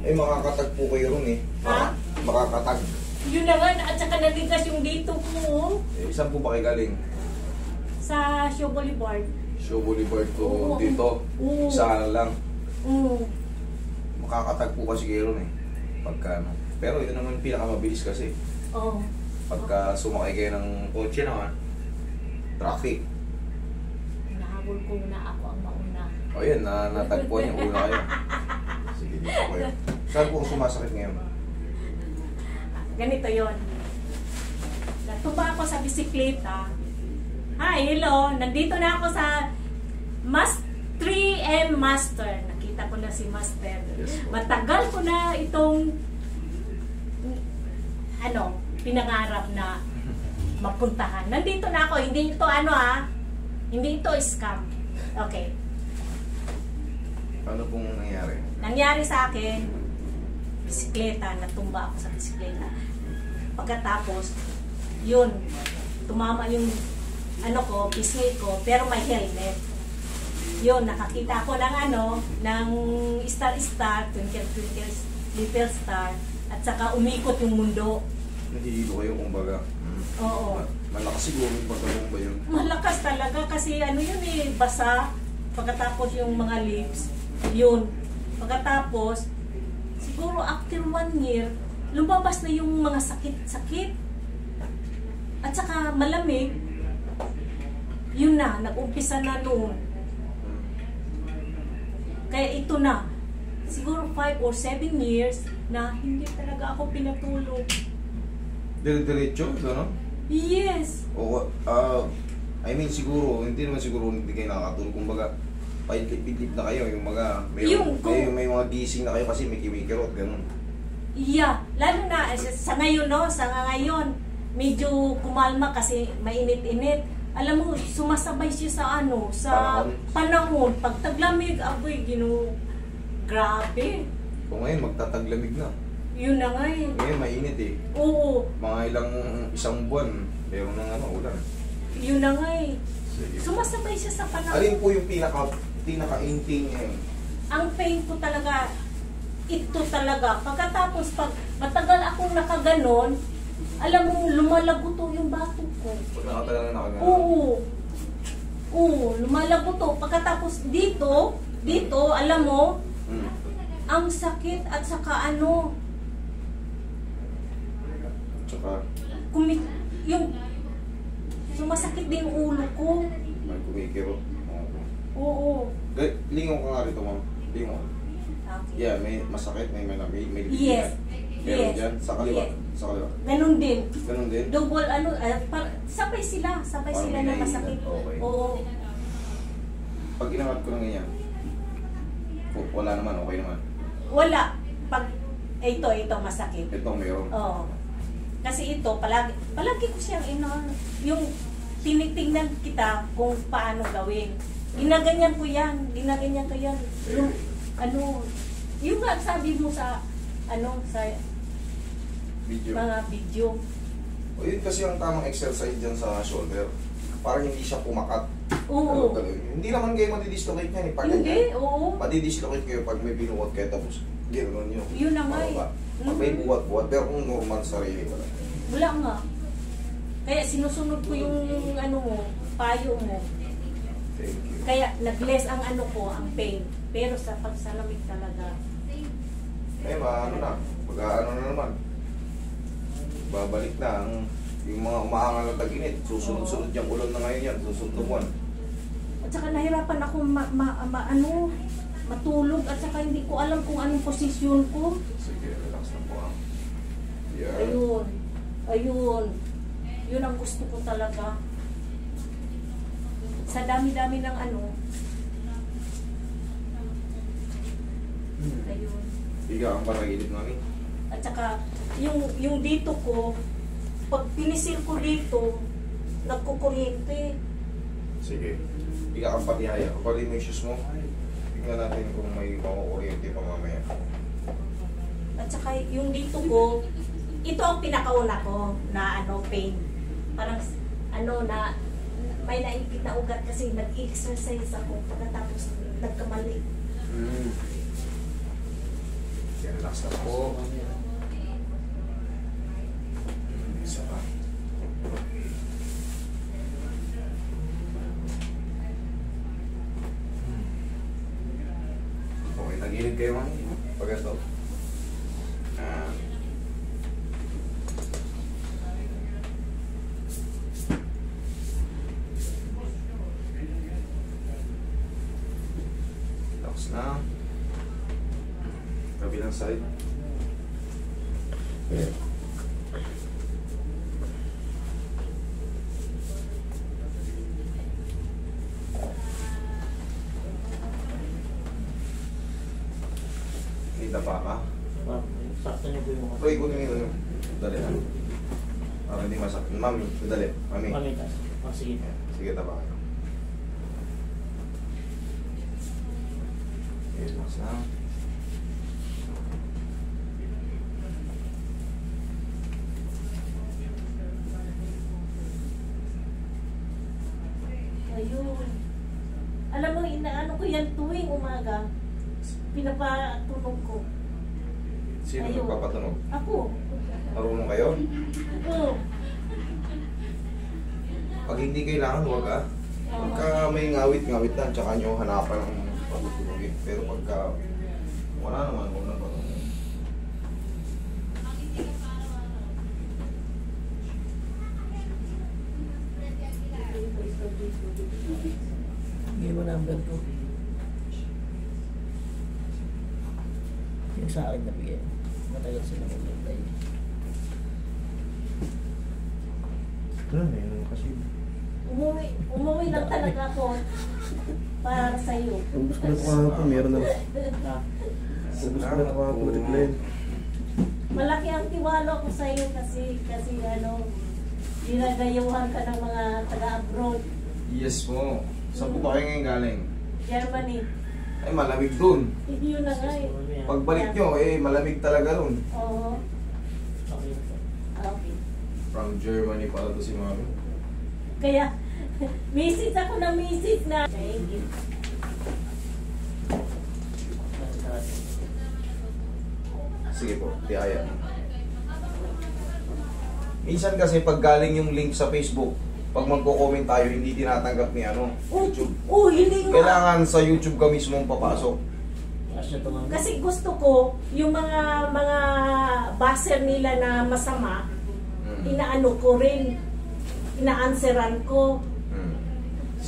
Eh, makakatag po kayo ron eh. Ha? Makakatag. Yun na nga, at saka naligas yung dito ko oh, Eh, saan po ba kayo galing? sa Show Boulevard. Show Boulevard to Oo. dito. Oo. Sa lang. Oo. Makakatag po kasi kayo ron eh. Pagka ano. Pero ito naman pinakamabilis kasi. Oh. Pagka sumakay kayo ng kotse naman, traffic. Nahabol ko na ako ang mauna. O yun, na, natagpuan yung una kayo. Sige. Saan po ang sumasakit ngayon? Ganito yon. Natuba ako sa bisikleta. Hi, hello. Nandito na ako sa Mas 3M Master. Nakita ko na si Master. Yes. Matagal ko na itong ano, pinangarap na mapuntahan. Nandito na ako. Hindi ito ano ah. Hindi ito scam. Okay. Ano pong nangyari? Nangyari sa akin, bisikleta, natumba ako sa bisikleta. Pagkatapos, yun, tumama yung ano ko, pisngi ko, pero may helmet. Yun, nakakita ko ng ano, ng star-star, twinkle twinkle little star, at saka umikot yung mundo. Nahihilo kayo kumbaga. Hmm. Oo. Ma- Malakas siguro yung pagkabong ba yun? Malakas talaga kasi ano yun eh, basa. Pagkatapos yung mga lips, yun. Pagkatapos, siguro after one year, lumabas na yung mga sakit-sakit. At saka malamig, yun na, nag-umpisa na noon. Kaya ito na, siguro 5 or 7 years na hindi talaga ako pinatulog. Dire-diretso, gano'n? Yes! O, ah, I mean, siguro, hindi naman siguro hindi kayo nakakatulog. Kumbaga, paidlip na kayo. Yung mga, may, Yung kung- may, may mga gising na kayo kasi may kiwikirot, gano'n. Yeah, lalo na eh, sa, ngayon no, sa ngayon medyo kumalma kasi mainit-init. Alam mo, sumasabay siya sa ano, sa Panahon. panahon. Pag taglamig, aboy, gino, grabe. Kung ngayon, magtataglamig na. Yun na nga eh. Ngayon, mainit eh. Oo, Mga ilang isang buwan, meron ng ano, ulan. yun na nga eh. Sige. Sumasabay siya sa panahon. Alin po yung pinaka, pinaka-inting ngayon? Ang pain ko talaga, ito talaga. Pagkatapos, pag matagal akong nakaganon, alam mo, lumalago to yung bato ko. Pag nakatagal na nakagano. Oo. Oo, lumalago to. Pagkatapos dito, dito, alam mo, Hmm. ang sakit at saka ano, Tsaka, kumi yung sumasakit din yung ulo ko. may kumikirot. Oo. Gal- Lingon ka nga rito, ma'am. Lingon. Okay. Yeah, may masakit, may may may, may Yes. Meron Yes. dyan? Sa kaliwa? Yes. Sa kaliwa? Ganun din. Ganun din? Double ano, ah, par- sabay sila, sabay Parang sila na masakit. Okay. Oo. Pag inangat ko ng ganyan, wala naman, okay naman. Wala. Pag, ito, ito, masakit. Ito meron. Oo. Kasi ito, palagi, palagi ko siyang ino, yung tinitingnan kita kung paano gawin. Ginaganyan ko yan, ginaganyan ko yan. Yung, ano, yung nga sabi mo sa, ano, sa Video. mga video. O yun kasi ang tamang exercise dyan sa shoulder. Para hindi siya pumakat. Oo. Ganun. Hindi naman kayo madidislocate yan eh. Pag Hindi, ganyan. oo. Madidislocate kayo pag may binuwat kayo tapos gano'n yun. Yun na nga eh. Pag may Mhm. buwat-buwat, pero kung normal sarili, wala. Wala nga. Kaya sinusunod ko yung ano mo, payo mo. Kaya nag-less ang ano ko, ang pain. Pero sa pagsalamig talaga. Eh, maano na. Pag ano na naman. Babalik na ang yung mga umaangal na tag-init. Susunod-sunod yung ulan na ngayon yan. Susunod na buwan. At saka nahirapan ako ma, ma, ma- ano, matulog at saka hindi ko alam kung anong posisyon ko. Sige, relax na po ah. Yeah. Ayun. Ayun. Yun ang gusto ko talaga. Sa dami-dami ng ano. Ayun. Higa ang paragilid namin. At saka, yung, yung dito ko, pag pinisil ko dito, nagkukuryente. Sige. Higa kang patihaya. Kapag rin may shoes mo, tingnan natin kung may makukuryente pa mamaya. At saka yung dito ko, ito ang pinakauna ko na ano, pain. Parang ano na may naipit na ugat kasi nag-exercise ako pagkatapos nagkamali. Mm. Relax na po. Isa pa. Okay, tagilid kayo ma'am. Pag ito. Ah. Relax na. Kabilang side. Kita pa ka? Sakto niyo po yung. Troy, kunin mo yun. Dali na. Para hindi masakit. Mami, dali. Mami. Mami, taas. Ah, sige. Sige, taba ka. Okay, relax na. Ayun. Alam mo, inaano ko yan tuwing umaga. Pinapatunog ko. Sino Ayun. magpapatunog? Ako. Marunong kayo? Oo. Pag hindi kailangan, huwag ah. Pagka may ngawit-ngawit lang, tsaka nyo hanapan ng pagtutulogin. Pero pagka wala naman, huwag na patunog. Hindi mo number ko. Yung sa akin nabigay. Matagal sila maglantay. Ano na yun kasi? Umuwi, umuwi lang talaga ako para sa iyo. Ubus ko na ito kahapon, meron na. Ubus ko na ito kahapon, reply. Malaki ang tiwala ko sa iyo kasi kasi ano dinagayuhan ka ng mga taga-abroad, Yes po. Saan po ba kayo ngayon galing? Germany. Ay, malamig dun. Yun na nga eh. Pagbalik nyo, eh, malamig talaga dun. Oo. po. Okay. From Germany para to si Mami. Kaya, message ako na message na. Thank you. Sige po, tiyaya. Minsan kasi pag galing yung link sa Facebook, pag magko-comment tayo, hindi tinatanggap ni ano, Oh, YouTube. oh, hindi nga. Kailangan sa YouTube ka mismo papasok. Kasi gusto ko, yung mga mga baser nila na masama, Mm. inaano ko rin, ina-answeran ko.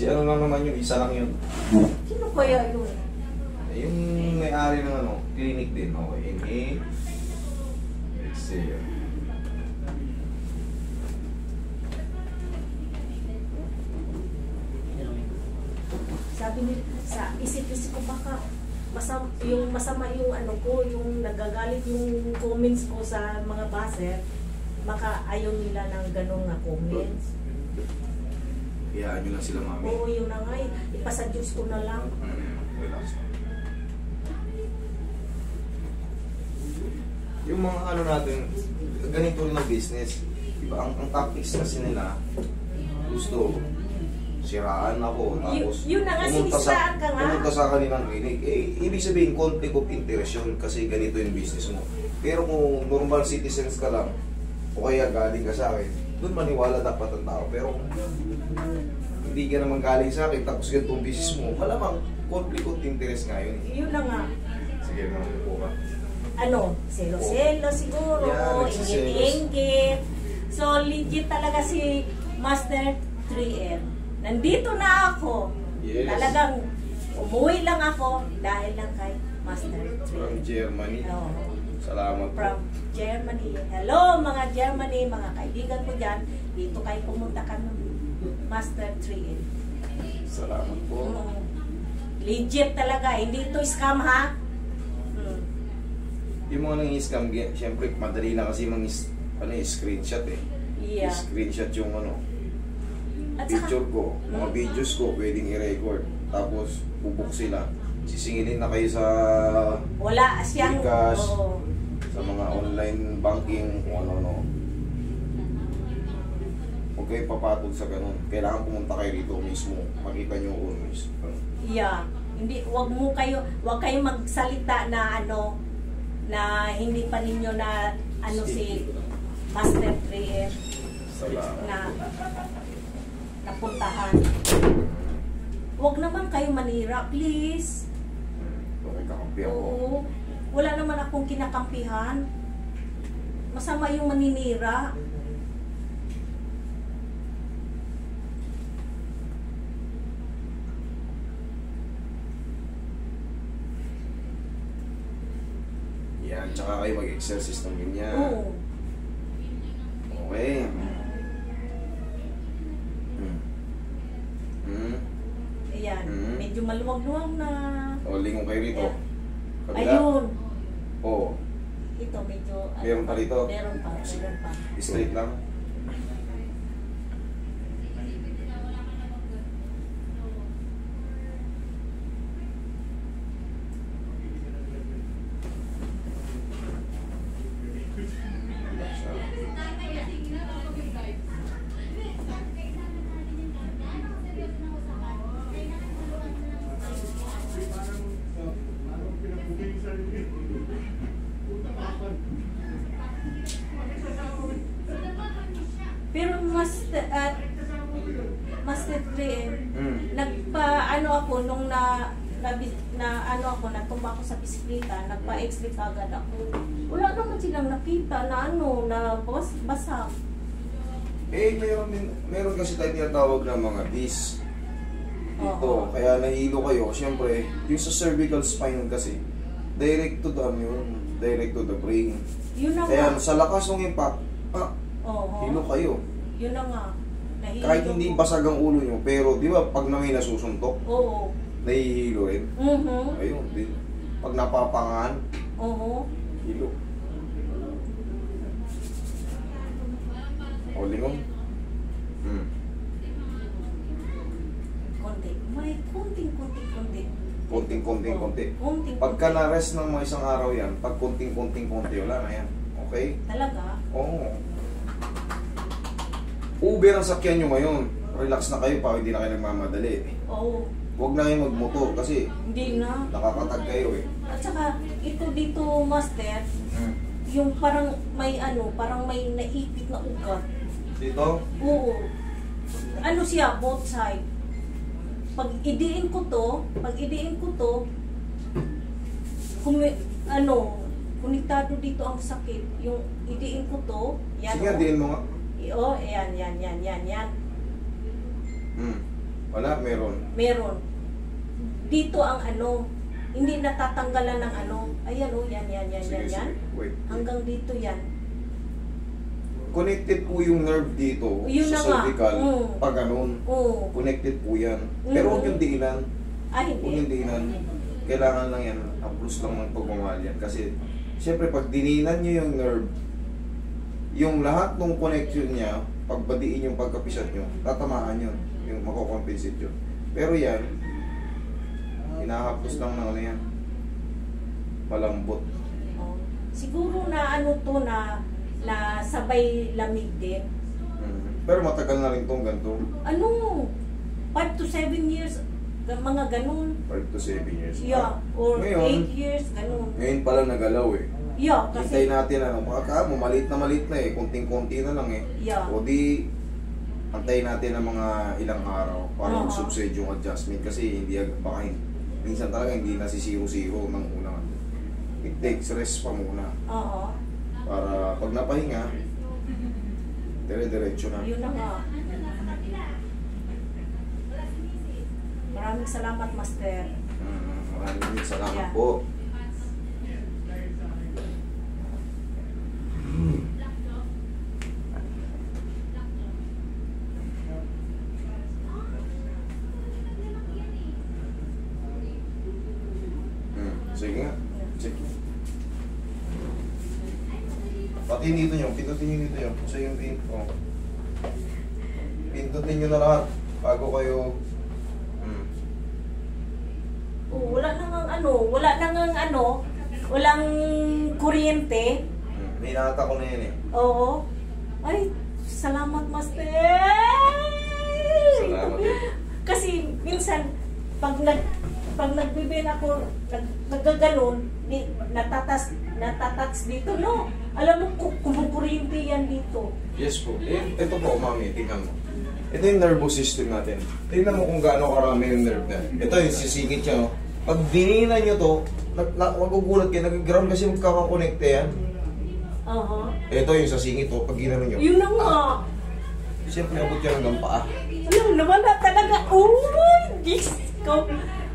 Si ano lang naman yung isa lang yun. Sino kaya yun? Yung may-ari ng ano, clinic din. Okay, inhale. Exhale. Sabi nila, sa isip-isip ko baka masama, yung masama yung ano ko, yung nagagalit yung comments ko sa mga baser, baka ayaw nila ng ganong nga comments. Hayaan nyo lang sila, mami. Oo, yun na nga eh. Ipasa Diyos ko na lang. Mm, Relax. Yung mga ano natin, ganito rin ang business. Diba? Ang, ang tactics kasi nila, gusto, siraan ako. Tapos, Y- yun na nga, pumunta sinisiraan ka nga. Pumunta sa kanilang clinic. Eh, ibig sabihin, conflict of interest yun kasi ganito yung business mo. Pero kung normal citizens ka lang, o kaya galing ka sa akin, doon maniwala dapat ang tao. Pero hindi ka naman galing sa akin, tapos ganito ang business mo, malamang conflict of interest nga yun. Yun na nga. Sige, naman po ka. ano, selo-selo siguro, Yeah, ingit-ingit. So, legit talaga si Master 3M. Nandito na ako. Yes. Talagang umuwi lang ako dahil lang kay Master From 3M. Germany. Oo. Salamat po. From Germany. Hello mga Germany, mga kaibigan ko dyan. Dito kayo pumunta ka Master 3M. Salamat po. Oo. Legit talaga. Hindi ito scam ha. Hmm. Yung mga nang scam syempre madali na kasi mang ano, eh, screenshot eh. Yeah. Screenshot yung ano, At saka, picture ko, mga Mm. videos ko, pwedeng i-record. Tapos, bubuk sila. Sisingilin na kayo sa wala siyang... Gcash. oo. sa mga online banking, kung ano-ano. Kayo papatol sa ganun. Kailangan pumunta kayo rito mismo. Makita nyo ano. Yeah. Hindi, wag mo kayo, wag kayo magsalita na ano, na hindi pa ninyo na ano si Master 3M Salamat. na napuntahan. Huwag naman kayo manira, please. Okay, kakampi ako. Oo. Wala naman akong kinakampihan. Masama yung maninira. Yan, tsaka kayo mag-exercise ng ganyan. Oo. Okay. Hmm. Hmm. Ayan. Mm. Medyo maluwag-luwag na. O, lingon kayo rito. Ayan. Kabila. Ayun. Oo. Ito medyo... ano Meron pa rito? Meron pa. Meron pa. Straight lang. Pero Master... At Master 3M, Hmm. Nagpa ano ako nung na na, na ano ako natumba ako sa bisikleta, nagpa-x-ray agad ako. Wala naman silang nakita na ano na bas, basa. Eh, meron, din, meron kasi tayo tinatawag na mga disc. Dito, Oo. kaya nahilo kayo. Siyempre, yung sa cervical spine kasi, direct to the, ano yun, direct to the brain. Yun na Kaya nga. sa lakas ng impact, ah, Oo. hilo kayo. Yun na nga. Nahihilo Kahit hindi basag ang ulo nyo, pero di ba pag na may nasusuntok, Oo. nahihilo rin. Mhm. Ayun, din. Pag napapangan, Oo. hilo. O, lingon. Hmm. Konti. May konting konting konti. Konting, konting, Oo. konti. Konting Pagka na-rest ng mga isang araw yan, pag konting, konting, konti, wala na yan. Okay? Talaga? Oo. Uber ang sakyan nyo ngayon. Relax na kayo pa, hindi na kayo nagmamadali. Oo. Huwag na kayo magmotor kasi Hindi na. nakakatag kayo eh. At saka, ito dito, Master, Hmm. yung parang may ano, parang may naipit na ugat. Dito, Oo. Ano siya, both side. Pag idiin ko to, pag idiin ko to, kumi, ano, konektado dito ang sakit. Yung idiin ko to, yan sige, o. diin mo nga. Oh, yan, yan, yan, yan, yan. Hmm. Wala, meron. Meron. Dito ang ano, hindi natatanggalan ng ano. Ayan oh, yan, yan, yan, Sige, yan, yan. Wait. Hanggang dito yan. Connected po yung nerve dito Yun na sa nga. cervical. Mm. Pag ganun, Oo. connected po yan. Pero huwag Mm. yung diinan. Ah, Huwag yung hindi. diinan. Kailangan lang yan, approach lang ng pagmamahal yan. Kasi, siyempre, pag dininan nyo yung nerve, yung lahat ng connection niya, pag badiin yung pagkapisat nyo, tatamaan yun. Yung makocompensate yun. Pero yan, hinahapos lang ng ano yan. Malambot. Siguro na ano to na na sabay lamig din. Mm. Pero matagal na rin tong ganito. Ano? 5 to 7 years, ga- mga ganun. 5 to 7 years. Yeah, or 8 Ngayon, years, ganun. ngayon pala nagalaw eh. Yeah, Hintay kasi, natin ano, baka mo maliit na maliit na eh, konting-konti na lang eh. yeah. O di, antayin natin ng mga ilang araw para Oo. mag-subside yung adjustment kasi hindi, baka minsan talaga hindi na si zero-zero ng unang It takes rest pa muna Oo. para pag napahinga, dire-diretso na. Yun na nga. Maraming salamat, Master. Mm, maraming salamat Yeah. po. Hmm, sige nga. Sige. Pati dito nyo, pindutin nyo dito nyo. Kasi yung pin ko. Pindutin nyo na lahat bago kayo... Hmm. Oh, wala nang ano, wala nang ano, walang kuryente. Hmm. Hinata ko na yan eh. Oo. Ay, salamat, Master! Salamat din. Kasi minsan, pag nag pag nagbibin ako, nag, naggaganon, ni, natatas, natatats dito, no? Alam mo, ku- kumukuryente yan dito. Yes po. Eh, ito po, mami, tingnan mo. Ito yung nervous system natin. Tingnan mo kung gaano karami yung nerve na. Ito yung sisingit siya. Oh. Pag dinina nyo to, magugulat kayo, nag-ground kasi magkakakonekte yan. Aha. Ito yung sasingit to, pag ginano nyo. Yun na nga. Siyempre, abot yan hanggang paa. Alam, nawala talaga. Oh, Diyos ko.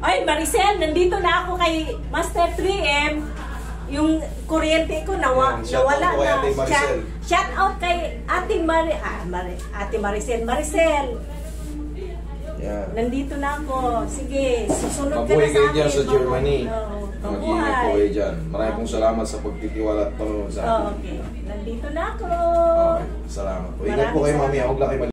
Ay, Maricel, nandito na ako kay Master 3M. Yung kuryente ko nawa, nawala na. Shout, shout out kay Ate Mari, ah, Mari, Ate Maricel. Maricel, Yan. nandito na ako. Sige, susunod ka na Mabuhay sa akin. dyan sa Germany. Oo, Mag-ingat po kayo dyan. Maraming pong salamat sa pagtitiwala at panunod sa Oh, akin. okay. Nandito na ako. Okay, salamat po. Ingat po kayo, mami. Huwag lang kayo